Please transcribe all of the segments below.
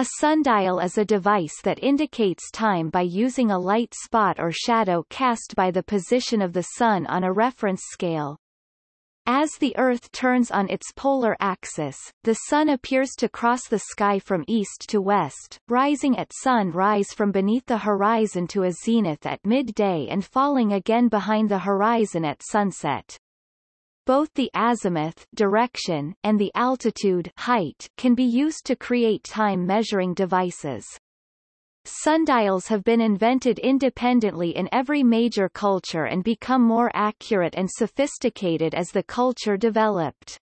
A sundial is a device that indicates time by using a light spot or shadow cast by the position of the sun on a reference scale. As the Earth turns on its polar axis, the Sun appears to cross the sky from east to west, rising at sunrise from beneath the horizon to a zenith at midday and falling again behind the horizon at sunset. Both the azimuth direction and the altitude height can be used to create time-measuring devices. Sundials have been invented independently in every major culture and become more accurate and sophisticated as the culture developed.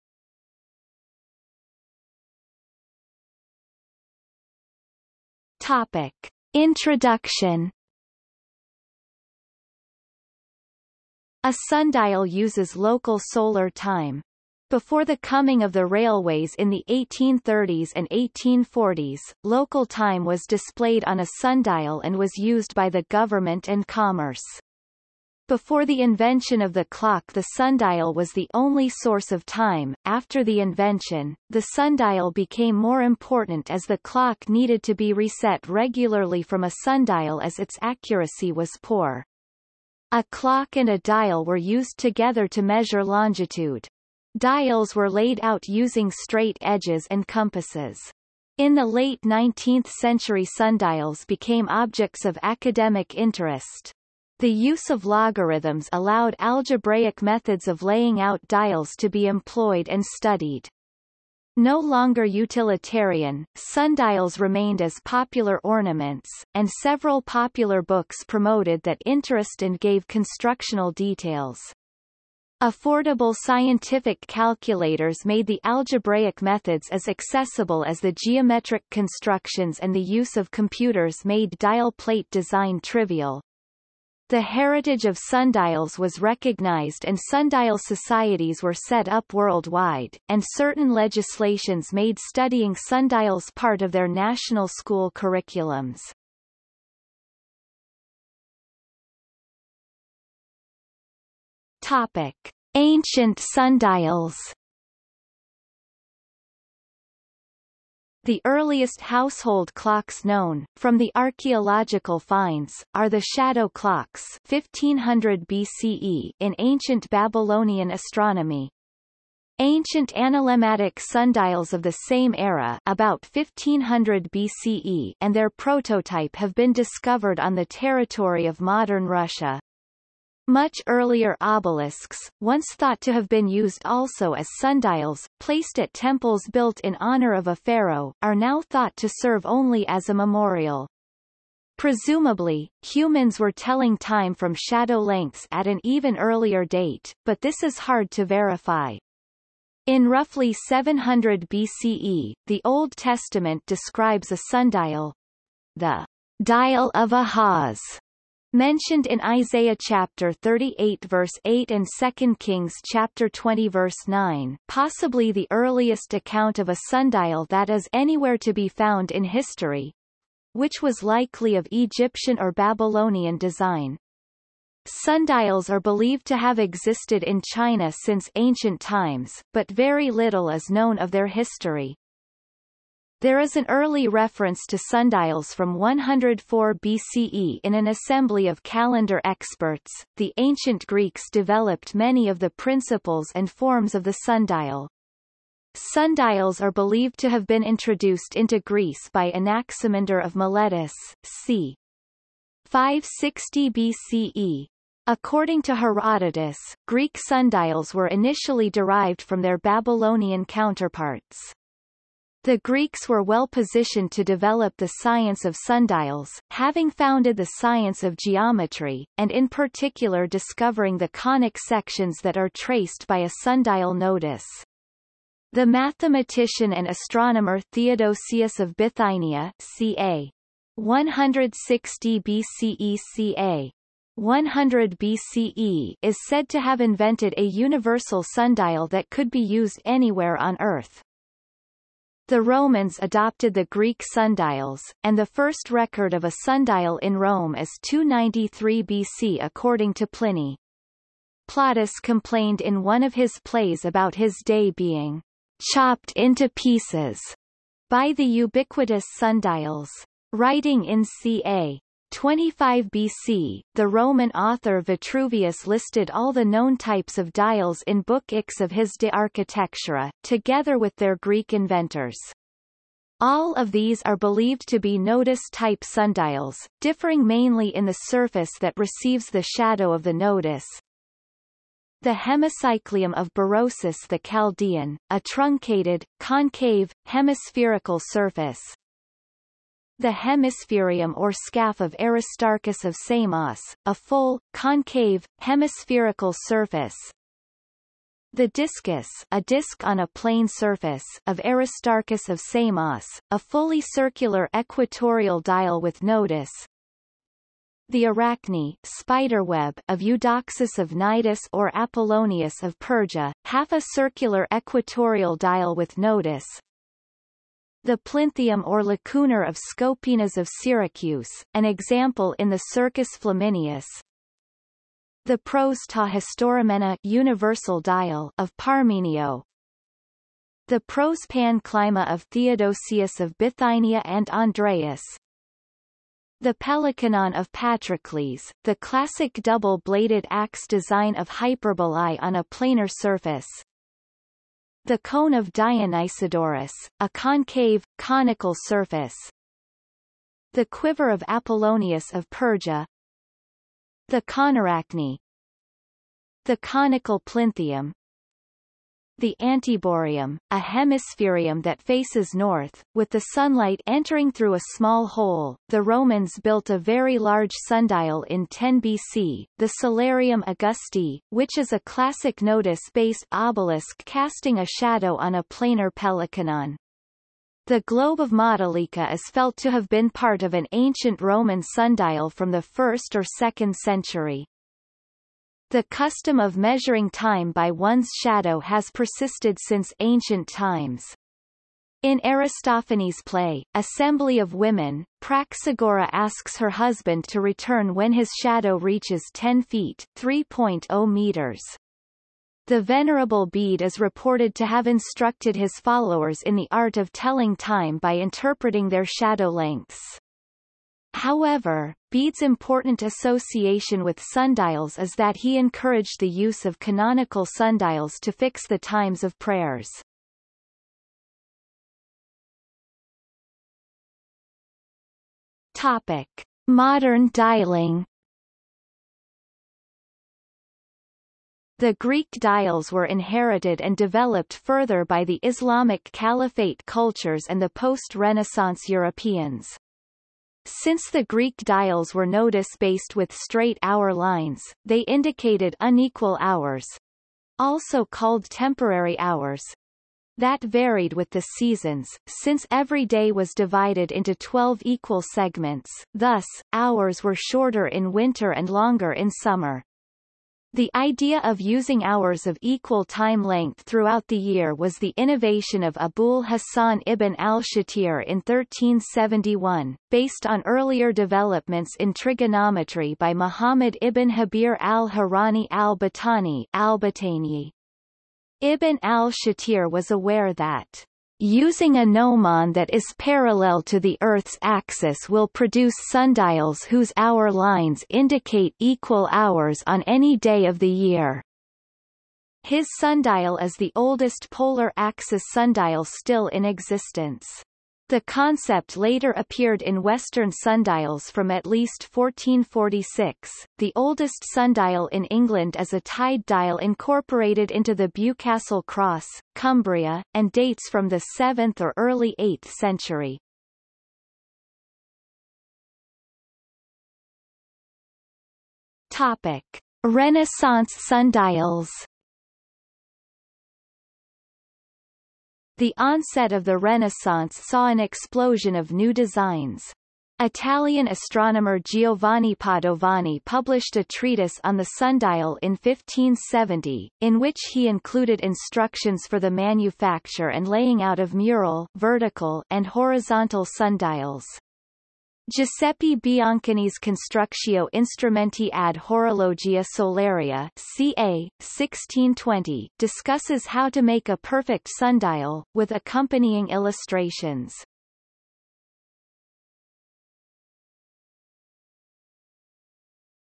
Topic. Introduction A sundial uses local solar time. Before the coming of the railways in the 1830s and 1840s, local time was displayed on a sundial and was used by the government and commerce. Before the invention of the clock the sundial was the only source of time. After the invention, the sundial became more important as the clock needed to be reset regularly from a sundial as its accuracy was poor. A clock and a dial were used together to measure longitude. Dials were laid out using straight edges and compasses. In the late 19th century sundials became objects of academic interest. The use of logarithms allowed algebraic methods of laying out dials to be employed and studied. No longer utilitarian, sundials remained as popular ornaments, and several popular books promoted that interest and gave constructional details. Affordable scientific calculators made the algebraic methods as accessible as the geometric constructions and the use of computers made dial plate design trivial. The heritage of sundials was recognized and sundial societies were set up worldwide, and certain legislations made studying sundials part of their national school curriculums. Topic. Ancient sundials The earliest household clocks known, from the archaeological finds, are the shadow clocks 1500 BCE in ancient Babylonian astronomy. Ancient analemmatic sundials of the same era about 1500 BCE and their prototype have been discovered on the territory of modern Russia. Much earlier obelisks, once thought to have been used also as sundials, placed at temples built in honor of a pharaoh, are now thought to serve only as a memorial. Presumably, humans were telling time from shadow lengths at an even earlier date, but this is hard to verify. In roughly 700 BCE, the Old Testament describes a sundial, the dial of Ahaz, mentioned in Isaiah chapter 38 verse 8 and 2 Kings chapter 20 verse 9, possibly the earliest account of a sundial that is anywhere to be found in history, which was likely of Egyptian or Babylonian design. Sundials are believed to have existed in China since ancient times, but very little is known of their history. There is an early reference to sundials from 104 BCE in an assembly of calendar experts. The ancient Greeks developed many of the principles and forms of the sundial. Sundials are believed to have been introduced into Greece by Anaximander of Miletus, c. 560 BCE. According to Herodotus, Greek sundials were initially derived from their Babylonian counterparts. The Greeks were well positioned to develop the science of sundials, having founded the science of geometry, and in particular discovering the conic sections that are traced by a sundial nodus. The mathematician and astronomer Theodosius of Bithynia ca. 160 BCE ca. 100 BCE is said to have invented a universal sundial that could be used anywhere on Earth. The Romans adopted the Greek sundials, and the first record of a sundial in Rome is 293 BC according to Pliny. Plautus complained in one of his plays about his day being chopped into pieces by the ubiquitous sundials. Writing in ca. 25 BC, the Roman author Vitruvius listed all the known types of dials in Book Ix of his De Architectura, together with their Greek inventors. All of these are believed to be nodus-type sundials, differing mainly in the surface that receives the shadow of the nodus. The hemicyclium of Berosus the Chaldean, a truncated, concave, hemispherical surface, the hemispherium or scaph of Aristarchus of Samos, a full, concave, hemispherical surface. The discus a disc on a plane surface of Aristarchus of Samos, a fully circular equatorial dial with nodus. The arachne spiderweb of Eudoxus of Cnidus or Apollonius of Perga, half a circular equatorial dial with nodus. The plinthium or lacunar of Scopinas of Syracuse, an example in the Circus Flaminius. The pros ta historoumena universal dial of Parmenio. The pros panclyma of Theodosius of Bithynia and Andreas. The pelikanon of Patrocles, the classic double-bladed axe design of hyperbolae on a planar surface, the cone of Dionysodorus, a concave, conical surface. The quiver of Apollonius of Perga. The conarachne. The conical plinthium, the Antiboreum, a hemispherium that faces north, with the sunlight entering through a small hole. The Romans built a very large sundial in 10 BC, the Solarium Augusti, which is a classic nodus-based obelisk casting a shadow on a planar pelikanon. The globe of Matelica is felt to have been part of an ancient Roman sundial from the 1st or 2nd century. The custom of measuring time by one's shadow has persisted since ancient times. In Aristophanes' play, Assembly of Women, Praxagora asks her husband to return when his shadow reaches 10 feet 3.0 meters. The Venerable Bede is reported to have instructed his followers in the art of telling time by interpreting their shadow lengths. However, Bede's important association with sundials is that he encouraged the use of canonical sundials to fix the times of prayers. Topic. Modern dialing The Greek dials were inherited and developed further by the Islamic Caliphate cultures and the post-Renaissance Europeans. Since the Greek dials were nodus-based with straight hour lines, they indicated unequal hours, also called temporary hours, that varied with the seasons, since every day was divided into 12 equal segments, thus, hours were shorter in winter and longer in summer. The idea of using hours of equal time length throughout the year was the innovation of Abul Hassan ibn al-Shatir in 1371, based on earlier developments in trigonometry by Muhammad ibn Jabir al-Harani al-Batani al Ibn al-Shatir was aware that Using a gnomon that is parallel to the Earth's axis will produce sundials whose hour lines indicate equal hours on any day of the year. His sundial is the oldest polar axis sundial still in existence. The concept later appeared in Western sundials from at least 1446. The oldest sundial in England is a tide dial incorporated into the Bewcastle Cross, Cumbria, and dates from the 7th or early 8th century. Topic: Renaissance sundials. The onset of the Renaissance saw an explosion of new designs. Italian astronomer Giovanni Padovani published a treatise on the sundial in 1570, in which he included instructions for the manufacture and laying out of mural vertical and horizontal sundials. Giuseppe Biancani's Constructio Instrumenti ad Horologia Solaria ca. 1620 discusses how to make a perfect sundial, with accompanying illustrations.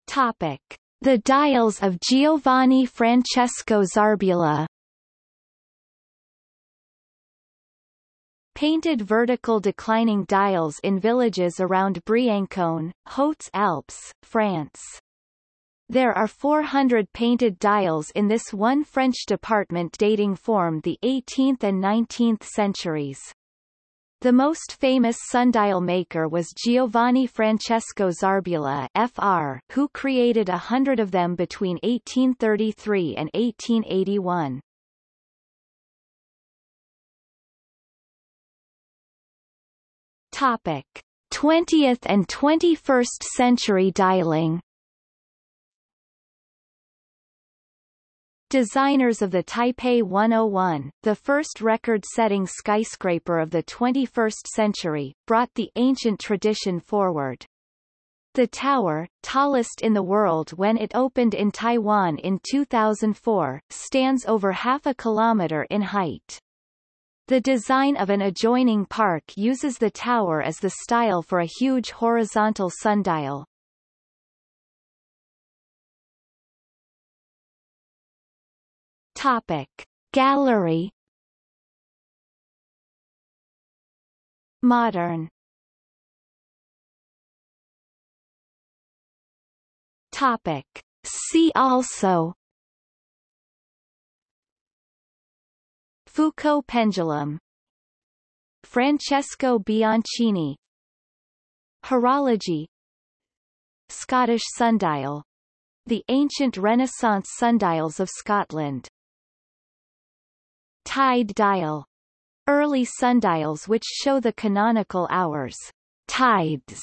Topic. The Dials of Giovanni Francesco Zarbula Painted vertical declining dials in villages around Briançon, Hautes-Alpes, France. There are 400 painted dials in this one French department dating from the 18th and 19th centuries. The most famous sundial maker was Giovanni Francesco Zarbula FR, who created a hundred of them between 1833 and 1881. Topic: 20th and 21st century dialing. Designers of the Taipei 101, the first record-setting skyscraper of the 21st century, brought the ancient tradition forward. The tower, tallest in the world when it opened in Taiwan in 2004, stands over half a kilometer in height. The design of an adjoining park uses the tower as the style for a huge horizontal sundial. Topic. Gallery Modern Topic. See also Foucault pendulum Francesco Bianchini Horology Scottish sundial the ancient Renaissance sundials of Scotland. Tide dial. Early sundials which show the canonical hours tides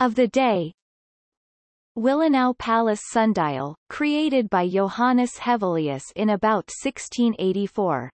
of the day. Wilanów Palace sundial, created by Johannes Hevelius in about 1684.